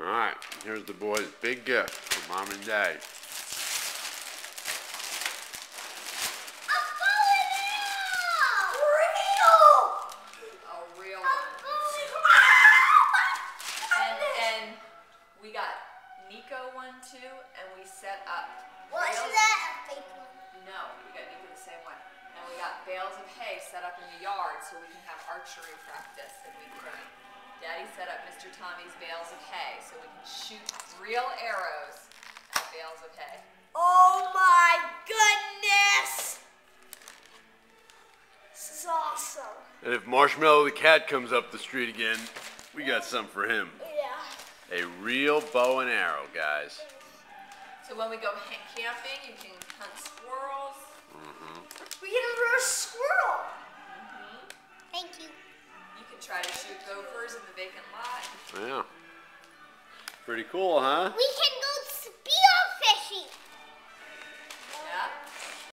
All right, here's the boys' big gift for mom and dad. A real one. Oh and and we got Nico one too, and we set up. What's bales- that? A fake one. No, we got Nico the same one, and we got bales of hay set up in the yard so we can have archery practice, and we can. Daddy set up Mr. Tommy's bales of hay so we can shoot real arrows at bales of hay. Oh my goodness! This is awesome. And if Marshmallow the cat comes up the street again, we got something for him. Yeah. A real bow and arrow, guys. So when we go camping, you can hunt squirrels. We get a roast squirrel. Thank you. You can try to shoot gophers in the vacant lot. Yeah. Pretty cool, huh? We can